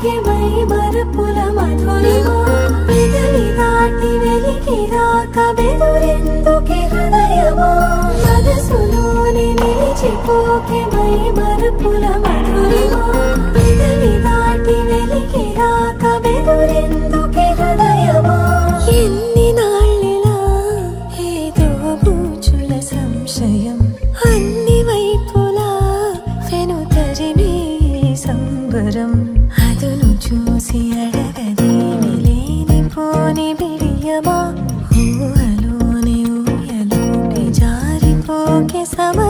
నిలిచిపోకే మరపుల మధురిమా పెదవి దాటి వెలికి రాక బెదురెందుకి హృదయమా? మనసులోని నిలిచిపోకే మై మరపుల మధురిమా దూరం అదును చూసి అడగదేమి లేని పోని బిడియమా ఊహలోని ఊయలోకి జారిపోకే సమయమా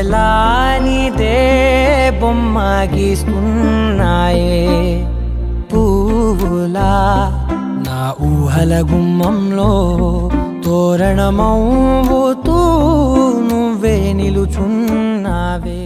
కుంచెలానిదే బొమ్మ గీసుకున్నాయే పువ్వులా నా ఊహల గుమ్మంలో తోరణమవుతూ నువ్వే నిలుచున్నావే.